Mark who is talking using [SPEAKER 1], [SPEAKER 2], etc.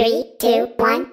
[SPEAKER 1] Three, two, one.